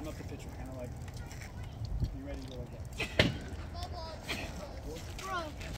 I'm up the pitcher, kind of like,